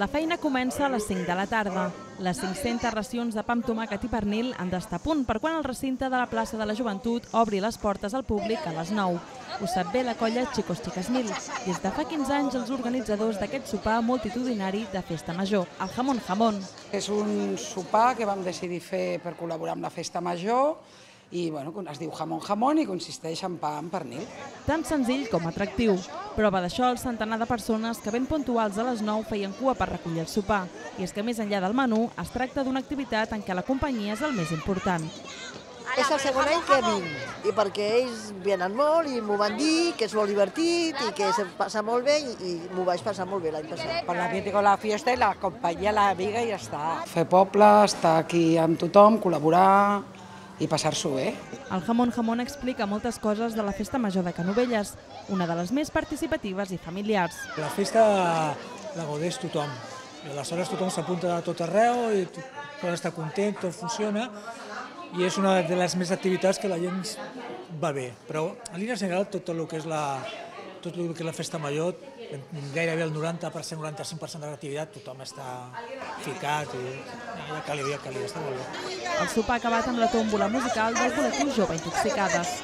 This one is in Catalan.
La feina comença a les 5 de la tarda. Les 500 racions de pa amb tomàquet i pernil han d'estar a punt per quan el recinte de la plaça de la Joventut obri les portes al públic a les 9. Ho sap bé la colla Chicos Chicas Mil. Des de fa 15 anys els organitzadors d'aquest sopar multitudinari de Festa Major, el Jamón Jamón. És un sopar que vam decidir fer per col·laborar amb la Festa Major i bueno, es diu jamón jamón i consisteix en pa amb pernil. Tan senzill com atractiu. Prova d'això el centenar de persones que ben puntuals a les 9 feien cua per recollir el sopar. I és que més enllà del menú es tracta d'una activitat en què la companyia és el més important. És el segon any que vinc i perquè ells venen molt i m'ho van dir, que és molt divertit i que se passa molt bé i, i m'ho vaig passar molt bé l'any passat. Con la gente con la fiesta y la compañía, la amiga y ya está. Fer poble, estar aquí amb tothom, col·laborar i passar-s'ho bé. El Jamón Jamón explica moltes coses de la Festa Major de Canovelles, una de les més participatives i familiars. La festa la gaudeix tothom. I aleshores tothom s'apunta a tot arreu i tot està content, tot funciona i és una de les més activitats que la gent va bé. Però a línia general tot el que és la, tot el que és la festa major, gairebé el 90%, 95% de l'activitat, tothom està ficat i ja calia, ja calia, està molt bé. El sopar ha acabat amb la tómbola musical del col·lectiu Jove Intoxicades.